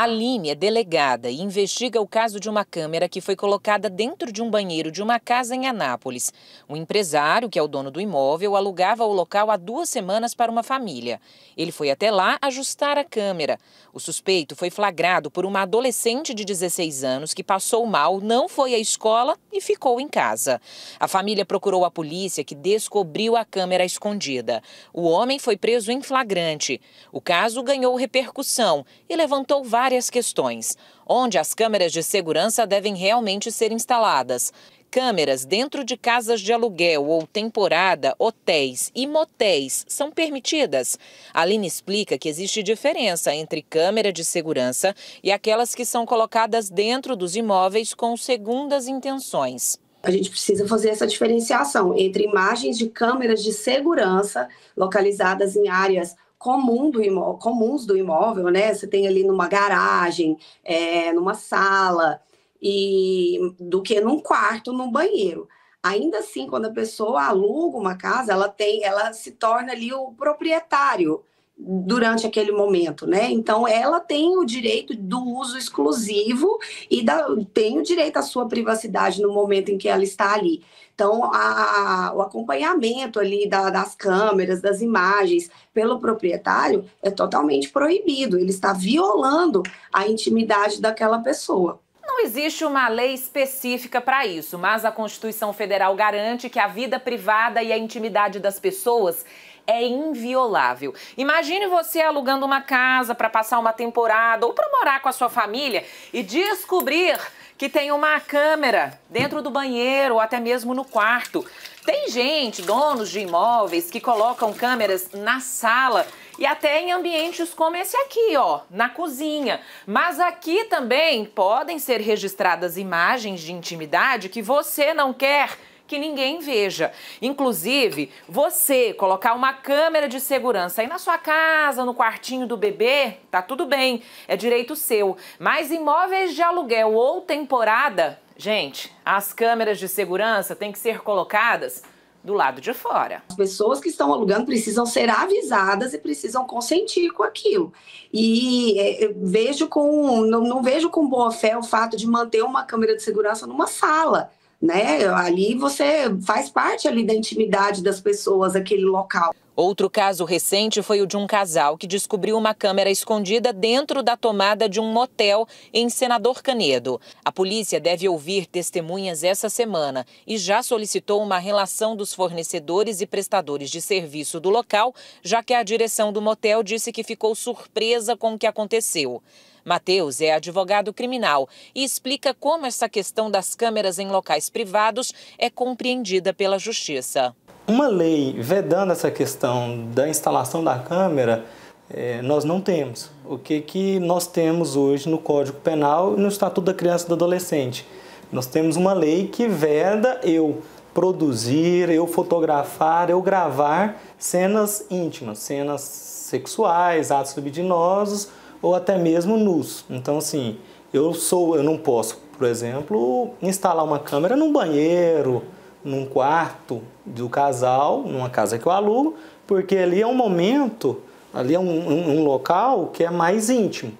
Aline é delegada e investiga o caso de uma câmera que foi colocada dentro de um banheiro de uma casa em Anápolis. O empresário, que é o dono do imóvel, alugava o local há duas semanas para uma família. Ele foi até lá ajustar a câmera. O suspeito foi flagrado por uma adolescente de 16 anos que passou mal, não foi à escola e ficou em casa. A família procurou a polícia, que descobriu a câmera escondida. O homem foi preso em flagrante. O caso ganhou repercussão e levantou várias várias questões. Onde as câmeras de segurança devem realmente ser instaladas? Câmeras dentro de casas de aluguel ou temporada, hotéis e motéis são permitidas? Aline explica que existe diferença entre câmera de segurança e aquelas que são colocadas dentro dos imóveis com segundas intenções. A gente precisa fazer essa diferenciação entre imagens de câmeras de segurança localizadas em áreas comum do imóvel, comuns do imóvel, né? Você tem ali numa garagem, é, numa sala, e do que num quarto, num banheiro. Ainda assim, quando a pessoa aluga uma casa, ela tem, ela se torna ali o proprietário durante aquele momento, né? Então ela tem o direito do uso exclusivo e da, tem o direito à sua privacidade no momento em que ela está ali. Então a, o acompanhamento ali da, das câmeras, das imagens pelo proprietário é totalmente proibido. Ele está violando a intimidade daquela pessoa. Não existe uma lei específica para isso, mas a Constituição Federal garante que a vida privada e a intimidade das pessoas é inviolável. Imagine você alugando uma casa para passar uma temporada ou para morar com a sua família e descobrir que tem uma câmera dentro do banheiro ou até mesmo no quarto. Tem gente, donos de imóveis, que colocam câmeras na sala e até em ambientes como esse aqui, ó, na cozinha. Mas aqui também podem ser registradas imagens de intimidade que você não quer que ninguém veja. Inclusive, você colocar uma câmera de segurança aí na sua casa, no quartinho do bebê, tá tudo bem, é direito seu. Mas imóveis de aluguel ou temporada, gente, as câmeras de segurança têm que ser colocadas do lado de fora. As pessoas que estão alugando precisam ser avisadas e precisam consentir com aquilo. E é, vejo com não, não, vejo com boa fé o fato de manter uma câmera de segurança numa sala né? Ali você faz parte ali da intimidade das pessoas, aquele local. Outro caso recente foi o de um casal que descobriu uma câmera escondida dentro da tomada de um motel em Senador Canedo. A polícia deve ouvir testemunhas essa semana e já solicitou uma relação dos fornecedores e prestadores de serviço do local, já que a direção do motel disse que ficou surpresa com o que aconteceu. Matheus é advogado criminal e explica como essa questão das câmeras em locais privados é compreendida pela Justiça. Uma lei vedando essa questão da instalação da câmera, é, nós não temos. O que, que nós temos hoje no Código Penal e no Estatuto da Criança e do Adolescente? Nós temos uma lei que veda eu produzir, eu fotografar, eu gravar cenas íntimas, cenas sexuais, atos libidinosos ou até mesmo nus. Então, assim, eu sou, eu não posso, por exemplo, instalar uma câmera num banheiro, num quarto do casal, numa casa que eu alugo, porque ali é um momento, ali é um, um, um local que é mais íntimo.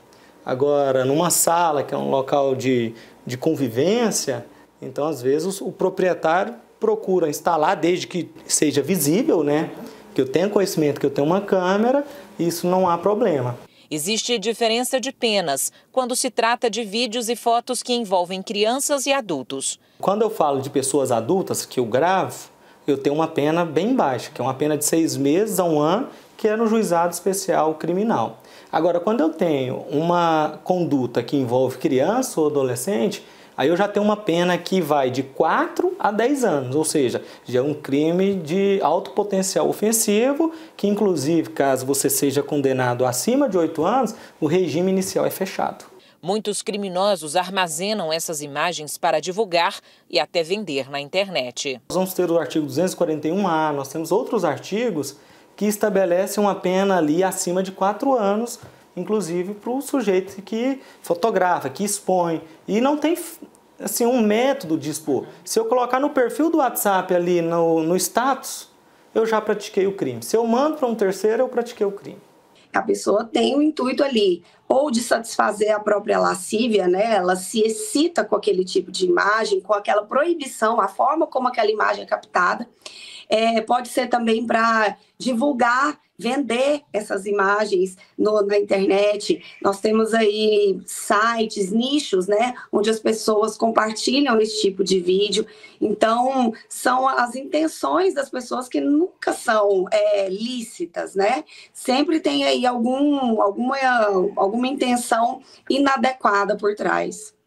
Agora, numa sala, que é um local de, de convivência, então às vezes o, proprietário procura instalar, desde que seja visível, né? Que eu tenha conhecimento que eu tenho uma câmera, isso não há problema. Existe diferença de penas quando se trata de vídeos e fotos que envolvem crianças e adultos. Quando eu falo de pessoas adultas que eu gravo, eu tenho uma pena bem baixa, que é uma pena de seis meses a um ano, que é no juizado especial criminal. Agora, quando eu tenho uma conduta que envolve criança ou adolescente, aí eu já tenho uma pena que vai de 4 a 10 anos, ou seja, já é um crime de alto potencial ofensivo, que inclusive, caso você seja condenado acima de 8 anos, o regime inicial é fechado. Muitos criminosos armazenam essas imagens para divulgar e até vender na internet. Nós vamos ter o artigo 241A, nós temos outros artigos que estabelecem uma pena ali acima de 4 anos inclusive para o sujeito que fotografa, que expõe. E não tem assim, um método de expor. Se eu colocar no perfil do WhatsApp ali, no, no status, eu já pratiquei o crime. Se eu mando para um terceiro, eu pratiquei o crime. A pessoa tem o intuito ali ou de satisfazer a própria lascívia, né? Ela se excita com aquele tipo de imagem, com aquela proibição, a forma como aquela imagem é captada. É, pode ser também para divulgar, vender essas imagens no, na internet. Nós temos aí sites, nichos, né, onde as pessoas compartilham esse tipo de vídeo. Então, são as intenções das pessoas que nunca são é, lícitas, né? Sempre tem aí algum, alguma, alguma intenção inadequada por trás.